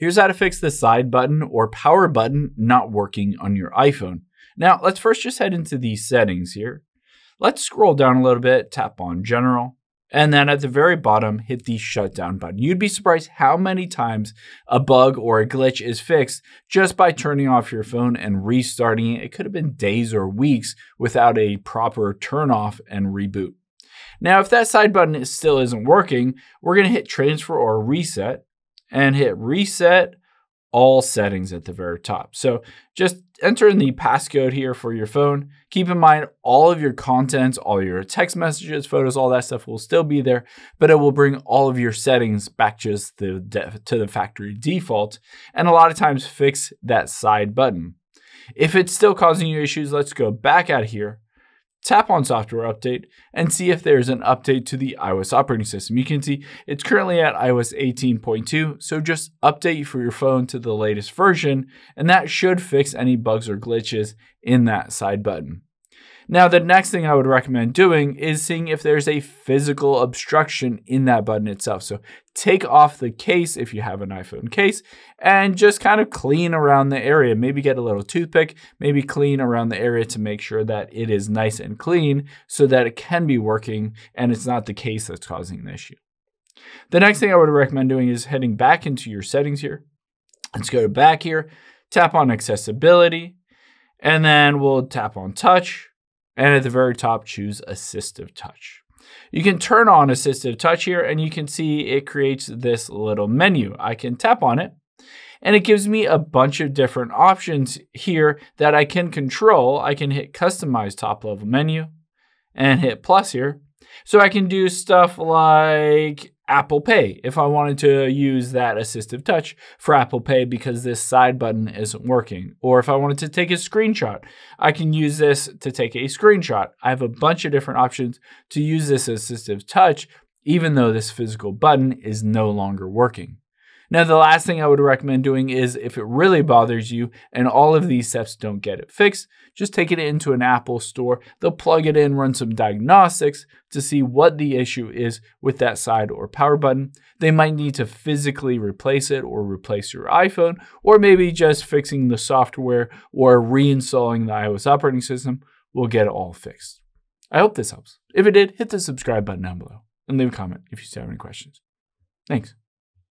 Here's how to fix the side button or power button not working on your iPhone. Now, let's first just head into these settings here. Let's scroll down a little bit, tap on General, and then at the very bottom, hit the shutdown button. You'd be surprised how many times a bug or a glitch is fixed just by turning off your phone and restarting it. It could have been days or weeks without a proper turn off and reboot. Now, if that side button still isn't working, we're to hit transfer or reset and hit reset all settings at the very top. So just enter in the passcode here for your phone. Keep in mind all of your contents, all your text messages, photos, all that stuff will still be there, but it will bring all of your settings back just the to the factory default and a lot of times fix that side button. If it's still causing you issues, let's go back out here tap on software update and see if there's an update to the iOS operating system. You can see it's currently at iOS 18.2, so just update for your phone to the latest version, and that should fix any bugs or glitches in that side button. Now, the next thing I would recommend doing is seeing if there's a physical obstruction in that button itself. So take off the case if you have an iPhone case and just kind of clean around the area. Maybe get a little toothpick, maybe clean around the area to make sure that it is nice and clean so that it can be working and it's not the case that's causing the issue. The next thing I would recommend doing is heading back into your settings here. Let's go back here, tap on accessibility, and then we'll tap on touch and at the very top, choose Assistive Touch. You can turn on Assistive Touch here and you can see it creates this little menu. I can tap on it and it gives me a bunch of different options here that I can control. I can hit Customize Top Level Menu and hit plus here. So I can do stuff like Apple Pay if I wanted to use that assistive touch for Apple Pay because this side button isn't working. Or if I wanted to take a screenshot, I can use this to take a screenshot. I have a bunch of different options to use this assistive touch, even though this physical button is no longer working. Now, the last thing I would recommend doing is if it really bothers you and all of these steps don't get it fixed, just take it into an Apple store. They'll plug it in, run some diagnostics to see what the issue is with that side or power button. They might need to physically replace it or replace your iPhone, or maybe just fixing the software or reinstalling the iOS operating system will get it all fixed. I hope this helps. If it did, hit the subscribe button down below and leave a comment if you still have any questions. Thanks.